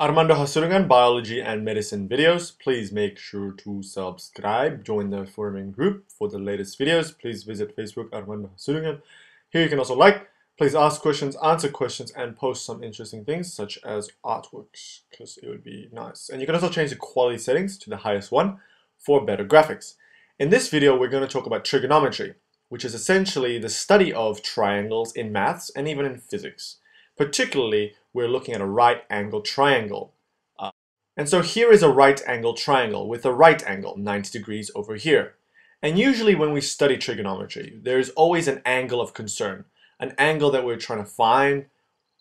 Armando Hasudungan Biology and Medicine videos. Please make sure to subscribe. Join the forming group for the latest videos. Please visit Facebook Armando Hasudungan. Here you can also like, please ask questions, answer questions, and post some interesting things such as artworks because it would be nice. And you can also change the quality settings to the highest one for better graphics. In this video, we're going to talk about trigonometry, which is essentially the study of triangles in maths and even in physics. Particularly, we're looking at a right angle triangle. Uh, and so here is a right angle triangle with a right angle, 90 degrees over here. And usually when we study trigonometry, there's always an angle of concern, an angle that we're trying to find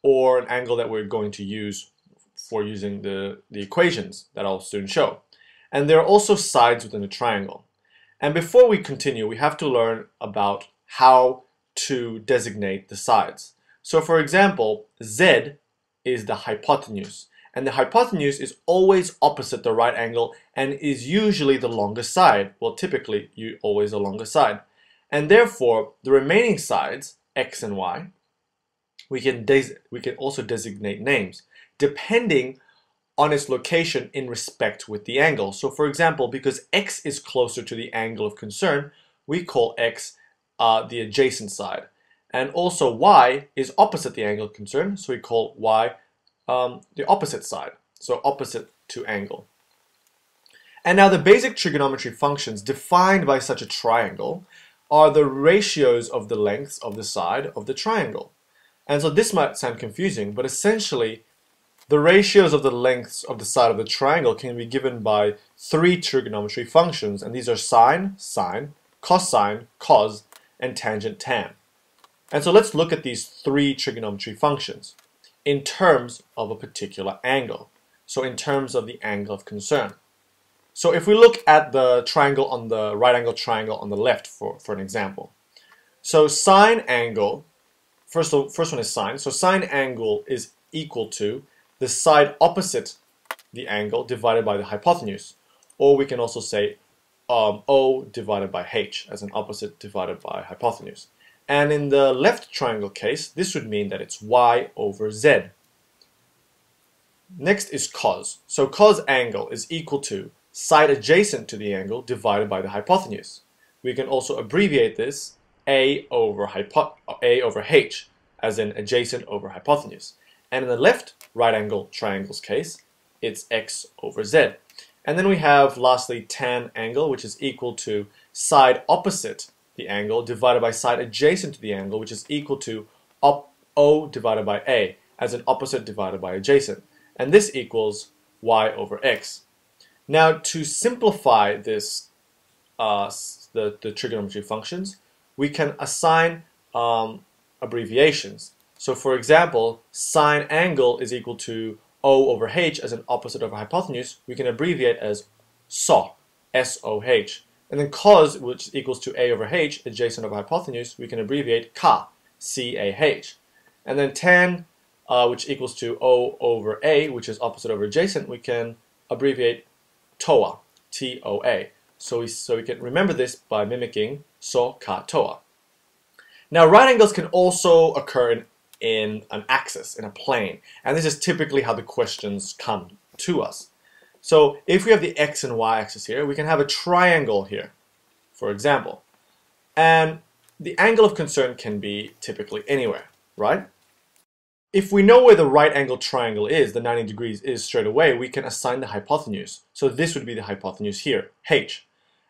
or an angle that we're going to use for using the, the equations that I'll soon show. And there are also sides within the triangle. And before we continue, we have to learn about how to designate the sides. So for example, Z is the hypotenuse. And the hypotenuse is always opposite the right angle and is usually the longest side. Well, typically, you always the longest side. And therefore, the remaining sides, x and y, we can, we can also designate names depending on its location in respect with the angle. So for example, because x is closer to the angle of concern, we call x uh, the adjacent side. And also y is opposite the angle of concern, so we call y um, the opposite side, so opposite to angle. And now the basic trigonometry functions defined by such a triangle are the ratios of the lengths of the side of the triangle. And so this might sound confusing, but essentially the ratios of the lengths of the side of the triangle can be given by three trigonometry functions, and these are sine, sine, cosine, cos, and tangent, tan. And so let's look at these three trigonometry functions in terms of a particular angle. So in terms of the angle of concern. So if we look at the triangle on the right angle triangle on the left for, for an example. So sine angle, first, first one is sine. So sine angle is equal to the side opposite the angle divided by the hypotenuse. Or we can also say um, O divided by H as an opposite divided by hypotenuse. And in the left triangle case, this would mean that it's y over z. Next is cos. So cos angle is equal to side adjacent to the angle divided by the hypotenuse. We can also abbreviate this a over, hypo a over h, as in adjacent over hypotenuse. And in the left right angle triangles case, it's x over z. And then we have lastly tan angle, which is equal to side opposite the angle divided by side adjacent to the angle, which is equal to O divided by A, as an opposite divided by adjacent. And this equals y over x. Now, to simplify this, uh, the, the trigonometry functions, we can assign um, abbreviations. So for example, sine angle is equal to O over H as an opposite of a hypotenuse, we can abbreviate as SOH, S-O-H. And then cos, which equals to a over h, adjacent of hypotenuse, we can abbreviate ka, C-A-H. And then tan, uh, which equals to o over a, which is opposite over adjacent, we can abbreviate toa, T-O-A. So we, so we can remember this by mimicking so, ka, toa. Now right angles can also occur in, in an axis, in a plane. And this is typically how the questions come to us. So if we have the x and y axis here, we can have a triangle here, for example. And the angle of concern can be typically anywhere, right? If we know where the right angle triangle is, the 90 degrees is straight away, we can assign the hypotenuse. So this would be the hypotenuse here, h.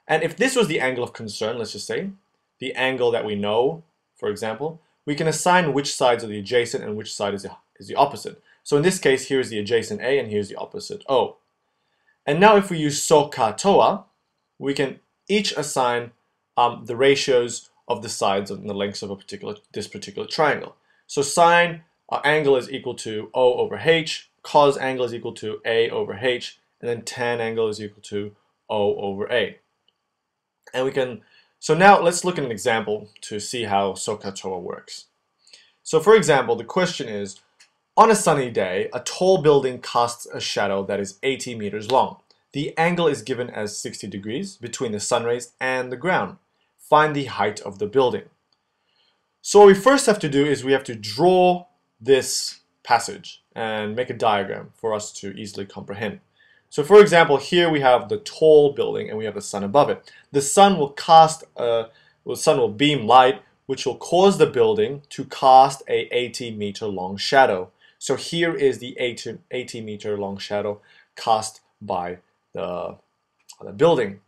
And if this was the angle of concern, let's just say, the angle that we know, for example, we can assign which sides are the adjacent and which side is the, is the opposite. So in this case, here's the adjacent A and here's the opposite O. And now if we use SOHCAHTOA, we can each assign um, the ratios of the sides and the lengths of a particular this particular triangle. So sine uh, angle is equal to O over H, cos angle is equal to A over H, and then tan angle is equal to O over A. And we can, so now let's look at an example to see how SOHCAHTOA works. So for example, the question is, on a sunny day, a tall building casts a shadow that is 80 meters long. The angle is given as 60 degrees between the sun rays and the ground. Find the height of the building. So what we first have to do is we have to draw this passage and make a diagram for us to easily comprehend. So for example, here we have the tall building and we have the sun above it. The sun will cast, a, the sun will beam light, which will cause the building to cast a 80 meter long shadow. So here is the 80, 80 meter long shadow cast by the, the building.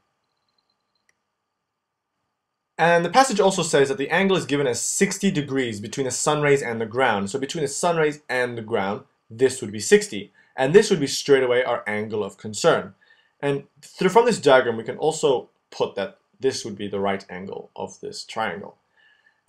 And the passage also says that the angle is given as 60 degrees between the sun rays and the ground. So between the sun rays and the ground, this would be 60. And this would be straight away our angle of concern. And through, from this diagram, we can also put that this would be the right angle of this triangle.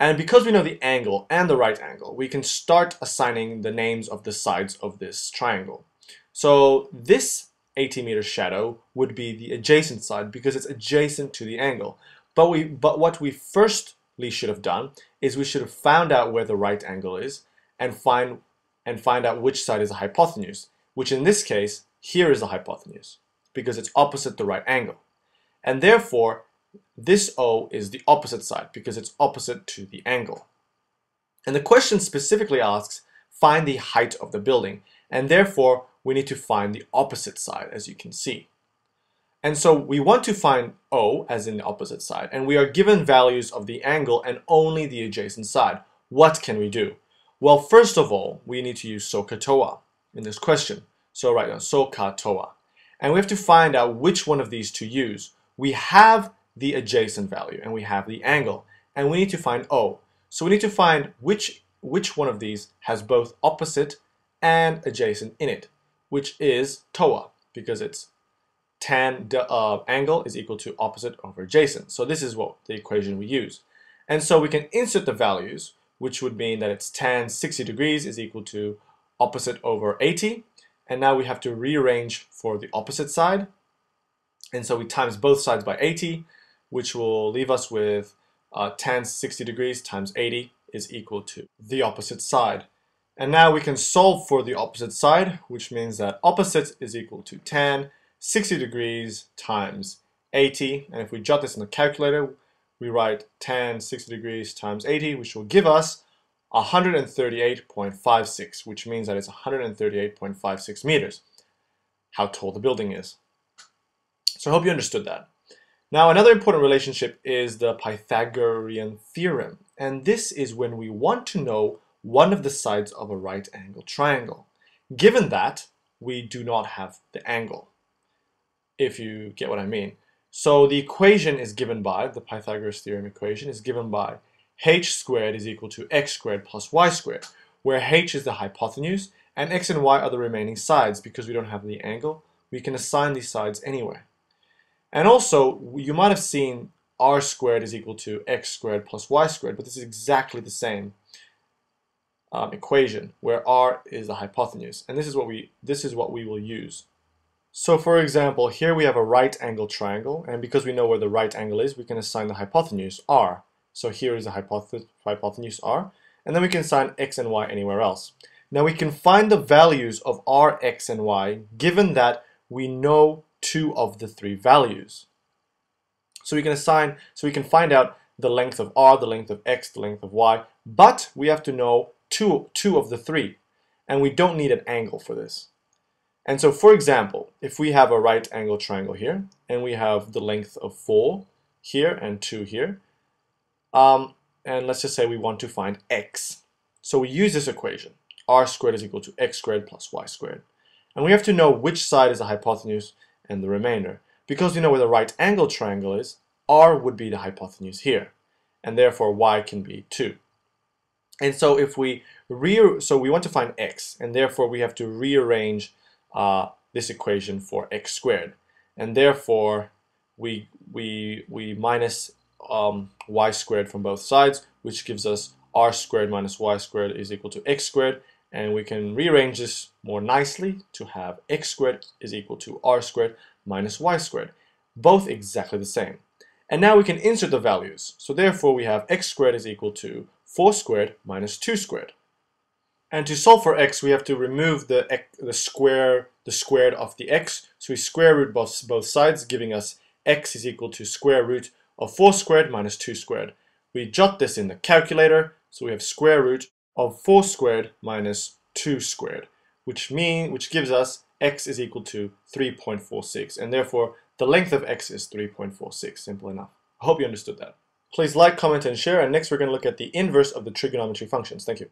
And because we know the angle and the right angle, we can start assigning the names of the sides of this triangle. So this 80 meter shadow would be the adjacent side because it's adjacent to the angle. But we but what we firstly should have done is we should have found out where the right angle is and find and find out which side is the hypotenuse, which in this case here is the hypotenuse because it's opposite the right angle. And therefore this O is the opposite side because it's opposite to the angle. And the question specifically asks find the height of the building and therefore we need to find the opposite side as you can see. And so we want to find O as in the opposite side, and we are given values of the angle and only the adjacent side. What can we do? Well, first of all, we need to use SOHCAHTOA in this question. So right now, SOHCAHTOA. And we have to find out which one of these to use. We have the adjacent value and we have the angle, and we need to find O. So we need to find which, which one of these has both opposite and adjacent in it, which is TOA, because it's tan uh, angle is equal to opposite over adjacent. So this is what the equation we use. And so we can insert the values, which would mean that it's tan 60 degrees is equal to opposite over 80. And now we have to rearrange for the opposite side. And so we times both sides by 80, which will leave us with uh, tan 60 degrees times 80 is equal to the opposite side. And now we can solve for the opposite side, which means that opposite is equal to tan 60 degrees times 80. And if we jot this in the calculator, we write tan 60 degrees times 80, which will give us 138.56, which means that it's 138.56 meters, how tall the building is. So I hope you understood that. Now another important relationship is the Pythagorean theorem, and this is when we want to know one of the sides of a right angle triangle, given that we do not have the angle if you get what I mean. So the equation is given by, the Pythagoras theorem equation is given by h squared is equal to x squared plus y squared, where h is the hypotenuse and x and y are the remaining sides. Because we don't have the angle, we can assign these sides anywhere. And also, you might have seen r squared is equal to x squared plus y squared, but this is exactly the same um, equation, where r is the hypotenuse. And this is what we this is what we will use. So for example, here we have a right angle triangle, and because we know where the right angle is, we can assign the hypotenuse r. So here is the hypoth hypotenuse r, and then we can assign x and y anywhere else. Now we can find the values of r, x, and y given that we know two of the three values. So we can assign, so we can find out the length of r, the length of x, the length of y, but we have to know two, two of the three, and we don't need an angle for this. And so for example, if we have a right angle triangle here, and we have the length of 4 here and 2 here, um, and let's just say we want to find x. So we use this equation, r squared is equal to x squared plus y squared. And we have to know which side is the hypotenuse and the remainder. Because we know where the right angle triangle is, r would be the hypotenuse here, and therefore y can be 2. And so if we re so we want to find x, and therefore we have to rearrange uh, this equation for x squared. And therefore, we, we, we minus um, y squared from both sides, which gives us r squared minus y squared is equal to x squared. And we can rearrange this more nicely to have x squared is equal to r squared minus y squared. Both exactly the same. And now we can insert the values. So therefore we have x squared is equal to 4 squared minus 2 squared. And to solve for x, we have to remove the, the square the squared of the x. So we square root both, both sides, giving us x is equal to square root of 4 squared minus 2 squared. We jot this in the calculator, so we have square root of 4 squared minus 2 squared, which mean which gives us x is equal to 3.46, and therefore the length of x is 3.46. Simple enough. I hope you understood that. Please like, comment, and share, and next we're going to look at the inverse of the trigonometry functions. Thank you.